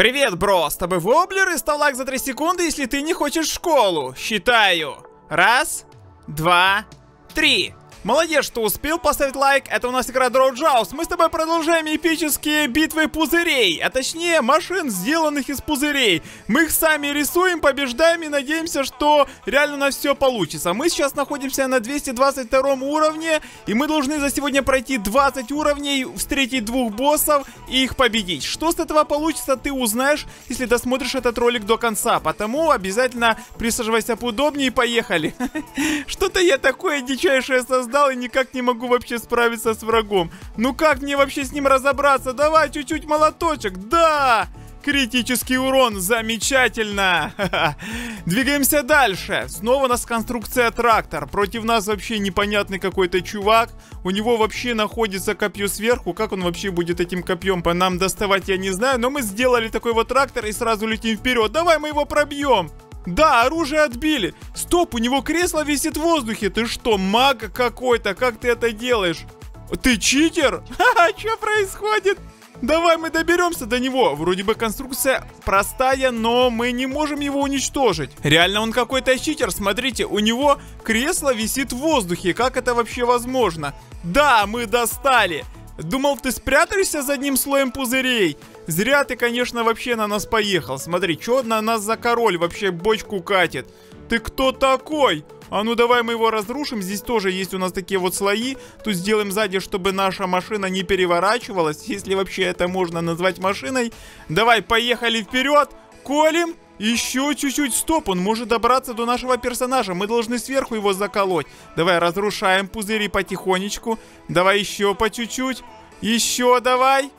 Привет, бро, с тобой Воблер и став лайк за 3 секунды, если ты не хочешь школу. Считаю. Раз, два, три. Молодец, что успел поставить лайк. Это у нас игра Jaws. Мы с тобой продолжаем эпические битвы пузырей. А точнее, машин, сделанных из пузырей. Мы их сами рисуем, побеждаем и надеемся, что реально у нас все получится. Мы сейчас находимся на 222 уровне. И мы должны за сегодня пройти 20 уровней, встретить двух боссов и их победить. Что с этого получится, ты узнаешь, если досмотришь этот ролик до конца. Потому обязательно присаживайся поудобнее и поехали. Что-то я такое дичайшее создал создал и никак не могу вообще справиться с врагом. Ну как мне вообще с ним разобраться? Давай чуть-чуть молоточек. Да! Критический урон, замечательно! Двигаемся дальше. Снова у нас конструкция трактор. Против нас вообще непонятный какой-то чувак. У него вообще находится копье сверху. Как он вообще будет этим копьем по нам доставать, я не знаю. Но мы сделали такой вот трактор и сразу летим вперед. Давай мы его пробьем. Да, оружие отбили. Стоп, у него кресло висит в воздухе. Ты что, маг какой-то? Как ты это делаешь? Ты читер? Ха-ха, что происходит? Давай мы доберемся до него. Вроде бы конструкция простая, но мы не можем его уничтожить. Реально он какой-то читер. Смотрите, у него кресло висит в воздухе. Как это вообще возможно? Да, мы достали. Думал, ты спрятаешься за одним слоем пузырей? Зря ты, конечно, вообще на нас поехал. Смотри, что на нас за король вообще бочку катит? Ты кто такой? А ну давай мы его разрушим. Здесь тоже есть у нас такие вот слои. Тут сделаем сзади, чтобы наша машина не переворачивалась. Если вообще это можно назвать машиной. Давай, поехали вперед. Колем. Еще чуть-чуть. Стоп, он может добраться до нашего персонажа. Мы должны сверху его заколоть. Давай, разрушаем пузыри потихонечку. Давай еще по чуть-чуть. Еще давай.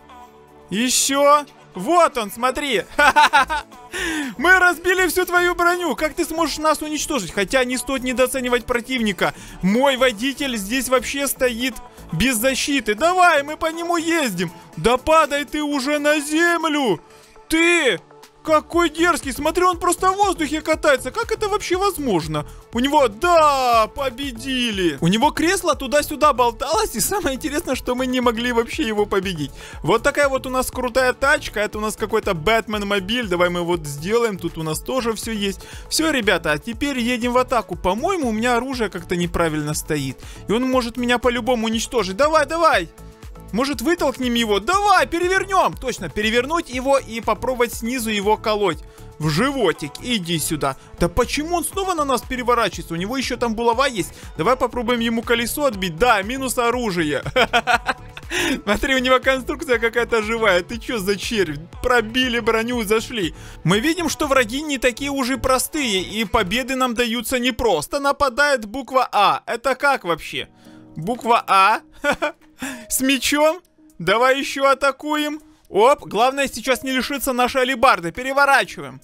Еще. Вот он, смотри. Мы разбили всю твою броню. Как ты сможешь нас уничтожить? Хотя не стоит недооценивать противника. Мой водитель здесь вообще стоит без защиты. Давай, мы по нему ездим. Да падай ты уже на землю. Ты какой дерзкий, смотри, он просто в воздухе катается. Как это вообще возможно? У него, да, победили. У него кресло туда-сюда болталось, и самое интересное, что мы не могли вообще его победить. Вот такая вот у нас крутая тачка, это у нас какой-то Бэтмен-мобиль. Давай мы вот сделаем, тут у нас тоже все есть. Все, ребята, а теперь едем в атаку. По-моему, у меня оружие как-то неправильно стоит. И он может меня по-любому уничтожить. Давай, давай! Может, вытолкнем его? Давай, перевернем! Точно, перевернуть его и попробовать снизу его колоть. В животик, иди сюда. Да почему он снова на нас переворачивается? У него еще там булава есть. Давай попробуем ему колесо отбить. Да, минус оружие. Смотри, у него конструкция какая-то живая. Ты что за червь? Пробили броню, зашли. Мы видим, что враги не такие уже простые, и победы нам даются не просто. Нападает буква А. Это как вообще? Буква А? С мечом? Давай еще атакуем. Оп, главное сейчас не лишиться нашей алибарды. Переворачиваем.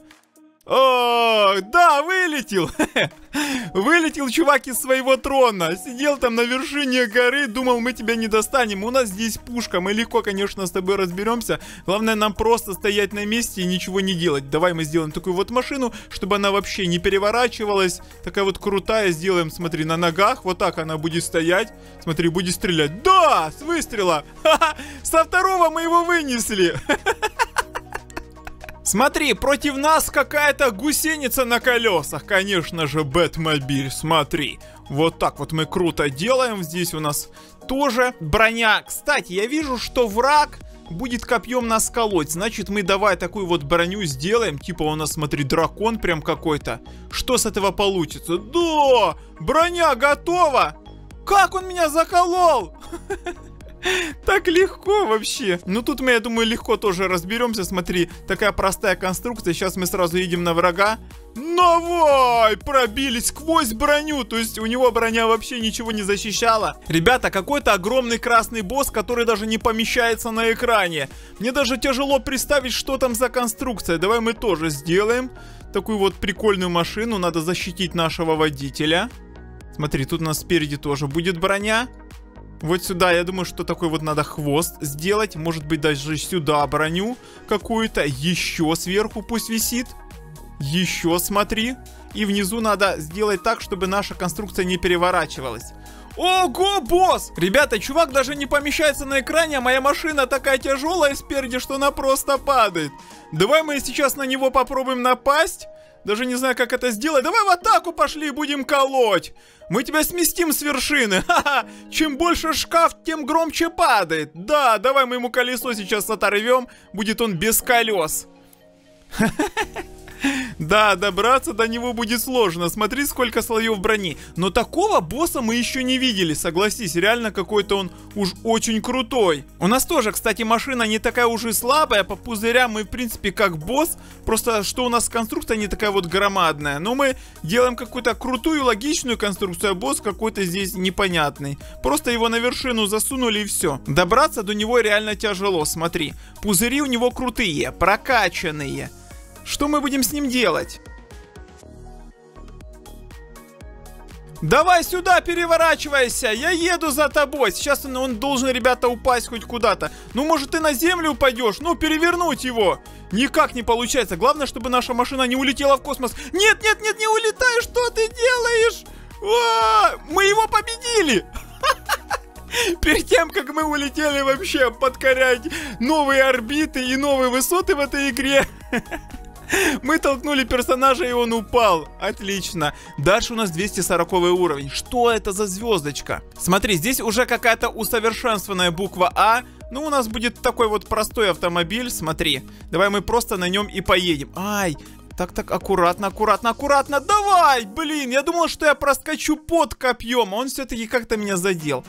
О, да, вылетел. Вылетел чувак из своего трона. Сидел там на вершине горы, думал, мы тебя не достанем. У нас здесь пушка, мы легко, конечно, с тобой разберемся. Главное нам просто стоять на месте и ничего не делать. Давай мы сделаем такую вот машину, чтобы она вообще не переворачивалась. Такая вот крутая сделаем, смотри, на ногах. Вот так она будет стоять. Смотри, будет стрелять. Да, с выстрела. Со второго мы его вынесли. Смотри, против нас какая-то гусеница на колесах. Конечно же, Бэтмобиль, смотри. Вот так вот мы круто делаем. Здесь у нас тоже броня. Кстати, я вижу, что враг будет копьем нас колоть. Значит, мы давай такую вот броню сделаем. Типа у нас, смотри, дракон прям какой-то. Что с этого получится? Да! Броня готова! Как он меня заколол? Так легко вообще. Ну тут мы, я думаю, легко тоже разберемся. Смотри, такая простая конструкция. Сейчас мы сразу едем на врага. Давай! Пробились сквозь броню. То есть у него броня вообще ничего не защищала. Ребята, какой-то огромный красный босс, который даже не помещается на экране. Мне даже тяжело представить, что там за конструкция. Давай мы тоже сделаем такую вот прикольную машину. Надо защитить нашего водителя. Смотри, тут у нас спереди тоже будет броня. Вот сюда, я думаю, что такой вот надо хвост сделать. Может быть, даже сюда броню какую-то. Еще сверху пусть висит. Еще смотри. И внизу надо сделать так, чтобы наша конструкция не переворачивалась. Ого, босс! Ребята, чувак даже не помещается на экране, а моя машина такая тяжелая спереди, что она просто падает. Давай мы сейчас на него попробуем напасть. Даже не знаю, как это сделать. Давай в атаку пошли, будем колоть. Мы тебя сместим с вершины. Ха-ха. Чем больше шкаф, тем громче падает. Да, давай мы ему колесо сейчас оторвем. Будет он без колес. Да, добраться до него будет сложно. Смотри, сколько слоев брони. Но такого босса мы еще не видели, согласись. Реально какой-то он уж очень крутой. У нас тоже, кстати, машина не такая уже слабая. По пузырям мы, в принципе, как босс. Просто, что у нас конструкция не такая вот громадная. Но мы делаем какую-то крутую, логичную конструкцию, а босс какой-то здесь непонятный. Просто его на вершину засунули и все. Добраться до него реально тяжело, смотри. Пузыри у него крутые, прокачанные. Что мы будем с ним делать? Давай сюда переворачивайся, я еду за тобой. Сейчас он, он должен, ребята, упасть хоть куда-то. Ну, может, ты на землю упадешь? Ну, перевернуть его. Никак не получается. Главное, чтобы наша машина не улетела в космос. Нет, нет, нет, не улетай, что ты делаешь? А, мы его победили. Перед тем, как мы улетели вообще подкорять новые орбиты и новые высоты в этой игре, Мы толкнули персонажа, и он упал. Отлично. Дальше у нас 240 уровень. Что это за звездочка? Смотри, здесь уже какая-то усовершенствованная буква А. Ну, у нас будет такой вот простой автомобиль. Смотри. Давай мы просто на нем и поедем. Ай, так, так, аккуратно, аккуратно, аккуратно. Давай! Блин, я думал, что я проскочу под копьем, а он все-таки как-то меня задел.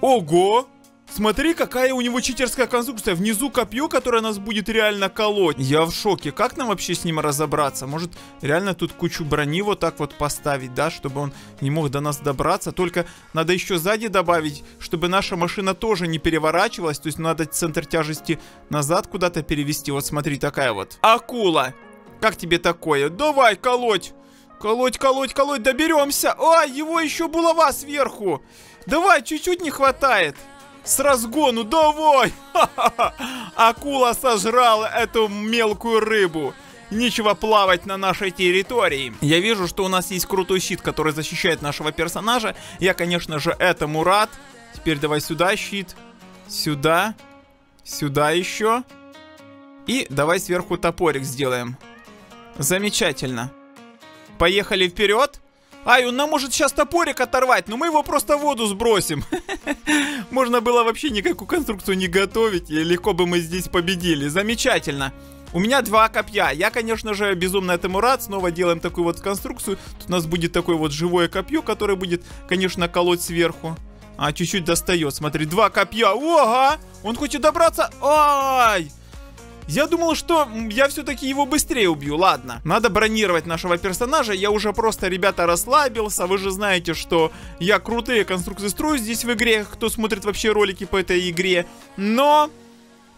Ого! Смотри, какая у него читерская конструкция. Внизу копье, которое нас будет реально колоть. Я в шоке. Как нам вообще с ним разобраться? Может, реально тут кучу брони вот так вот поставить, да, чтобы он не мог до нас добраться. Только надо еще сзади добавить, чтобы наша машина тоже не переворачивалась. То есть надо центр тяжести назад куда-то перевести. Вот смотри, такая вот. Акула. Как тебе такое? Давай, колоть. Колоть, колоть, колоть, доберемся. Ай, его еще булава сверху. Давай, чуть-чуть не хватает. С разгону, давай! Акула сожрала эту мелкую рыбу. Нечего плавать на нашей территории. Я вижу, что у нас есть крутой щит, который защищает нашего персонажа. Я, конечно же, этому рад. Теперь давай сюда щит. Сюда. Сюда еще. И давай сверху топорик сделаем. Замечательно. Поехали вперед. Ай, он нам может сейчас топорик оторвать, но мы его просто в воду сбросим. Можно было вообще никакую конструкцию не готовить, и легко бы мы здесь победили. Замечательно. У меня два копья. Я, конечно же, безумно этому рад. Снова делаем такую вот конструкцию. Тут у нас будет такое вот живое копье, которое будет, конечно, колоть сверху. А, чуть-чуть достает. Смотри, два копья. Ого! Он хочет добраться. Ай! Я думал, что я все-таки его быстрее убью. Ладно, надо бронировать нашего персонажа. Я уже просто, ребята, расслабился. Вы же знаете, что я крутые конструкции строю здесь в игре. Кто смотрит вообще ролики по этой игре. Но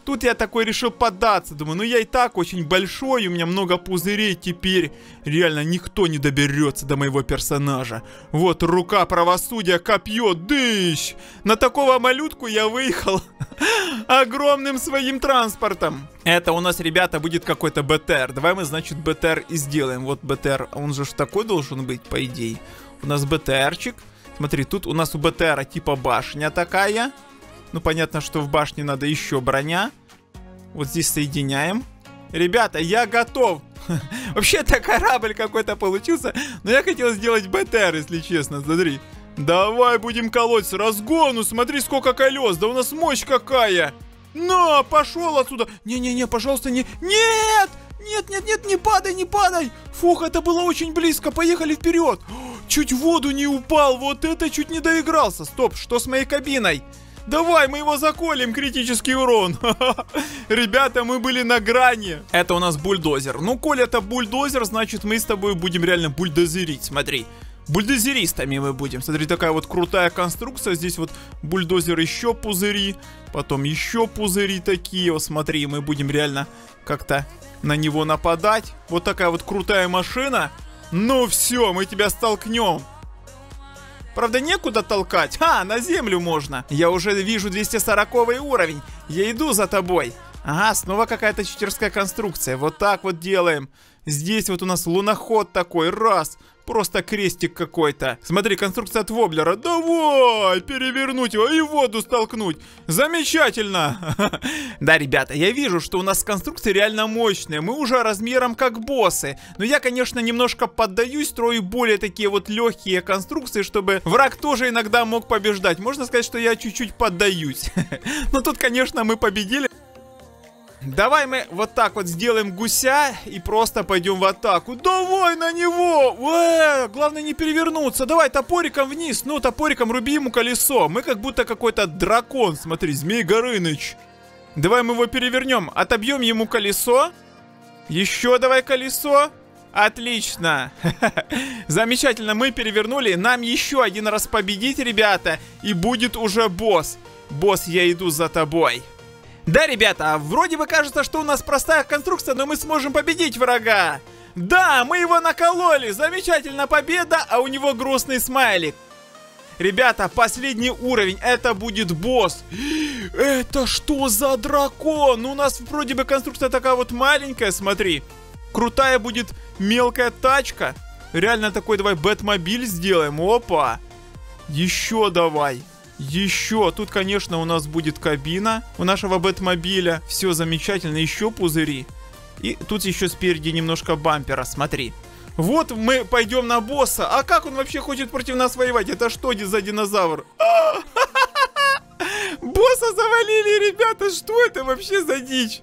Тут я такой решил поддаться. Думаю, ну я и так очень большой, у меня много пузырей. Теперь реально никто не доберется до моего персонажа. Вот рука правосудия, копье, дыщ. На такого малютку я выехал огромным своим транспортом. Это у нас, ребята, будет какой-то БТР. Давай мы, значит, БТР и сделаем. Вот БТР, он же такой должен быть, по идее. У нас БТРчик. Смотри, тут у нас у БТРа типа башня такая. Ну, понятно, что в башне надо еще броня. Вот здесь соединяем. Ребята, я готов. Вообще, это корабль какой-то получился. Но я хотел сделать БТР, если честно. Смотри. Давай будем колоть с разгону. Смотри, сколько колес. Да у нас мощь какая. На, пошел отсюда. Не-не-не, пожалуйста, не... Нет! Нет, нет, нет, не падай, не падай! Фух, это было очень близко, поехали вперед! Чуть в воду не упал, вот это чуть не доигрался. Стоп, что с моей кабиной? Давай, мы его заколем, критический урон. Ребята, мы были на грани. Это у нас бульдозер. Ну, коль это бульдозер, значит мы с тобой будем реально бульдозерить. Смотри. Бульдозеристами мы будем. Смотри, такая вот крутая конструкция. Здесь вот бульдозер еще пузыри. Потом еще пузыри такие. Вот смотри, мы будем реально как-то на него нападать. Вот такая вот крутая машина. Ну все, мы тебя столкнем. Правда, некуда толкать. А, на землю можно. Я уже вижу 240 уровень. Я иду за тобой. Ага, снова какая-то читерская конструкция. Вот так вот делаем. Здесь вот у нас луноход такой. Раз. Просто крестик какой-то. Смотри, конструкция от воблера. Давай, перевернуть его и в воду столкнуть. Замечательно. Да, ребята, я вижу, что у нас конструкции реально мощные. Мы уже размером как боссы. Но я, конечно, немножко поддаюсь, строю более такие вот легкие конструкции, чтобы враг тоже иногда мог побеждать. Можно сказать, что я чуть-чуть поддаюсь. Но тут, конечно, мы победили. Давай мы вот так вот сделаем гуся и просто пойдем в атаку. Давай на него! Э, главное не перевернуться. Давай топориком вниз. Ну, топориком руби ему колесо. Мы как будто какой-то дракон. Смотри, Змей Горыныч. Давай мы его перевернем. Отобьем ему колесо. Еще давай колесо. Отлично. Замечательно, мы перевернули. Нам еще один раз победить, ребята. И будет уже босс. Босс, я иду за тобой. Да, ребята, вроде бы кажется, что у нас простая конструкция, но мы сможем победить врага. Да, мы его накололи, замечательная победа, а у него грустный смайлик. Ребята, последний уровень, это будет босс. Это что за дракон? У нас вроде бы конструкция такая вот маленькая, смотри. Крутая будет мелкая тачка. Реально такой давай бэтмобиль сделаем, опа. Еще давай. Еще, тут, конечно, у нас будет кабина у нашего Бэтмобиля. Все замечательно, еще пузыри. И тут еще спереди немножко бампера, смотри. Вот мы пойдем на босса. А как он вообще хочет против нас воевать? Это что за динозавр? Босса завалили, ребята. Что это вообще за дичь?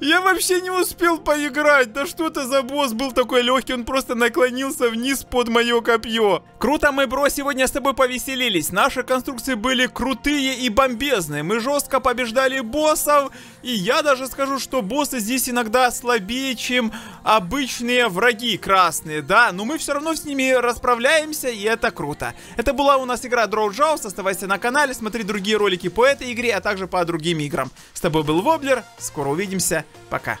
Я вообще не успел поиграть. Да что это за босс был такой легкий, он просто наклонился вниз под мое копье. Круто мы, бро, сегодня с тобой повеселились. Наши конструкции были крутые и бомбезные. Мы жестко побеждали боссов. И я даже скажу, что боссы здесь иногда слабее, чем обычные враги красные, да. Но мы все равно с ними расправляемся, и это круто. Это была у нас игра Jaws. Оставайся на канале, смотри другие ролики по этой игре, а также по другим играм. С тобой был Воблер. Скоро увидимся. Пока.